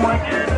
much.